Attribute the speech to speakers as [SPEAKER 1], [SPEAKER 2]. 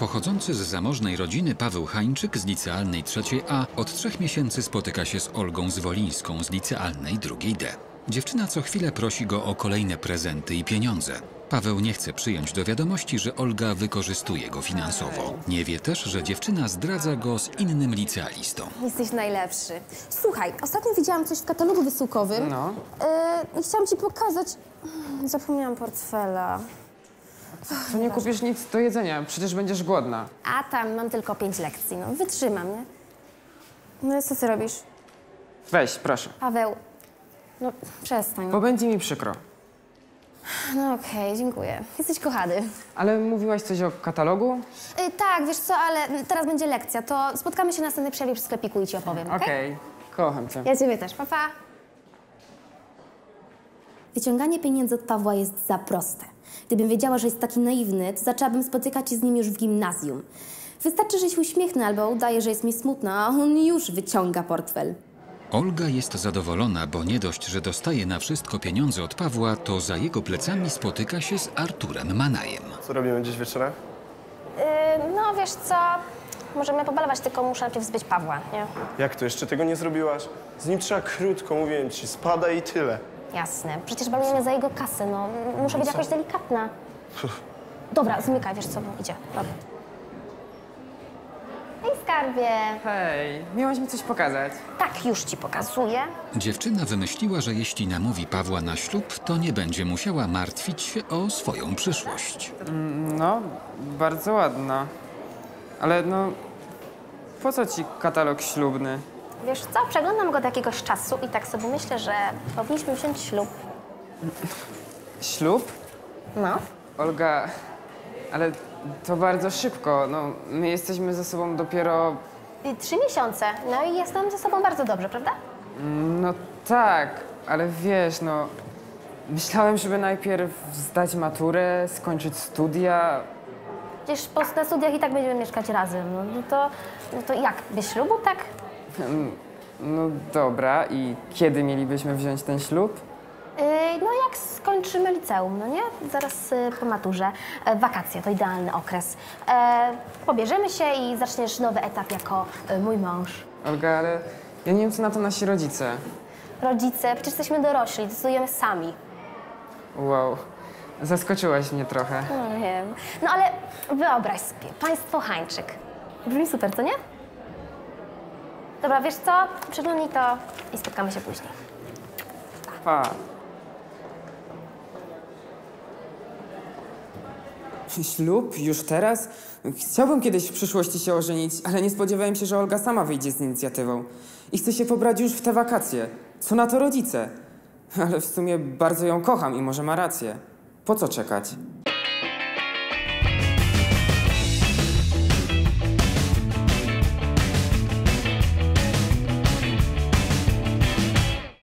[SPEAKER 1] Pochodzący z zamożnej rodziny Paweł Hańczyk z licealnej trzeciej A od trzech miesięcy spotyka się z Olgą Zwolińską z licealnej drugiej D. Dziewczyna co chwilę prosi go o kolejne prezenty i pieniądze. Paweł nie chce przyjąć do wiadomości, że Olga wykorzystuje go finansowo. Nie wie też, że dziewczyna zdradza go z innym licealistą.
[SPEAKER 2] Jesteś najlepszy. Słuchaj, ostatnio widziałam coś w katalogu wysyłkowym.
[SPEAKER 3] No.
[SPEAKER 2] Yy, I chciałam ci pokazać. Mm, Zapomniałam portfela.
[SPEAKER 3] To nie kupisz nic do jedzenia, przecież będziesz głodna.
[SPEAKER 2] A tam mam tylko pięć lekcji, no wytrzymam, nie? No i co ty robisz?
[SPEAKER 3] Weź, proszę.
[SPEAKER 2] Paweł, no przestań.
[SPEAKER 3] Bo będzie mi przykro.
[SPEAKER 2] No okej, dziękuję. Jesteś kochany.
[SPEAKER 3] Ale mówiłaś coś o katalogu?
[SPEAKER 2] Yy, tak, wiesz co, ale teraz będzie lekcja, to spotkamy się na następnej przerwie przy sklepiku i ci opowiem, okej?
[SPEAKER 3] Okej, kocham cię.
[SPEAKER 2] Ja ciebie też, papa. Wyciąganie pieniędzy od Pawła jest za proste. Gdybym wiedziała, że jest taki naiwny, to zaczęłabym spotykać się z nim już w gimnazjum. Wystarczy, że się uśmiechnę albo udaje, że jest mi smutna, a on już wyciąga portfel.
[SPEAKER 1] Olga jest zadowolona, bo nie dość, że dostaje na wszystko pieniądze od Pawła, to za jego plecami spotyka się z Arturem Manajem.
[SPEAKER 4] Co robimy dziś wieczorem?
[SPEAKER 2] Yy, no wiesz co, możemy pobalować, tylko muszę najpierw zbyć Pawła, nie?
[SPEAKER 4] Jak to, jeszcze tego nie zrobiłaś? Z nim trzeba krótko, mówię ci, spada i tyle.
[SPEAKER 2] Jasne, przecież balujemy za jego kasę, no. Muszę być jakoś delikatna. Dobra, zmykaj, wiesz co, idzie. Dobra. Hej, skarbie.
[SPEAKER 3] Hej, miałaś mi coś pokazać.
[SPEAKER 2] Tak, już ci pokazuję.
[SPEAKER 1] Dziewczyna wymyśliła, że jeśli namówi Pawła na ślub, to nie będzie musiała martwić się o swoją przyszłość.
[SPEAKER 3] No, bardzo ładna. Ale no, po co ci katalog ślubny?
[SPEAKER 2] Wiesz co, przeglądam go od jakiegoś czasu i tak sobie myślę, że powinniśmy wziąć ślub.
[SPEAKER 3] Ślub?
[SPEAKER 2] No.
[SPEAKER 3] Olga, ale to bardzo szybko. No, my jesteśmy ze sobą dopiero...
[SPEAKER 2] I trzy miesiące. No i jestem ze sobą bardzo dobrze, prawda?
[SPEAKER 3] No tak, ale wiesz, no... Myślałem, żeby najpierw zdać maturę, skończyć studia.
[SPEAKER 2] Przecież po na studiach i tak będziemy mieszkać razem. No, no, to, no to jak? Bez ślubu, tak?
[SPEAKER 3] No dobra, i kiedy mielibyśmy wziąć ten ślub?
[SPEAKER 2] No jak skończymy liceum, no nie? Zaraz yy, po maturze. E, wakacje to idealny okres. E, pobierzemy się i zaczniesz nowy etap jako e, mój mąż.
[SPEAKER 3] Olga, ale ja nie wiem, co na to nasi rodzice.
[SPEAKER 2] Rodzice, przecież jesteśmy dorośli, decydujemy sami.
[SPEAKER 3] Wow, zaskoczyłaś mnie trochę.
[SPEAKER 2] No wiem. No ale wyobraź sobie, państwo Hańczyk. Brzmi super, co nie? Dobra, wiesz co? Przeglądnij to i spotkamy się później.
[SPEAKER 3] Pa. Ślub? Już teraz? Chciałbym kiedyś w przyszłości się ożenić, ale nie spodziewałem się, że Olga sama wyjdzie z inicjatywą. I chce się pobrać już w te wakacje. Co na to rodzice? Ale w sumie bardzo ją kocham i może ma rację. Po co czekać?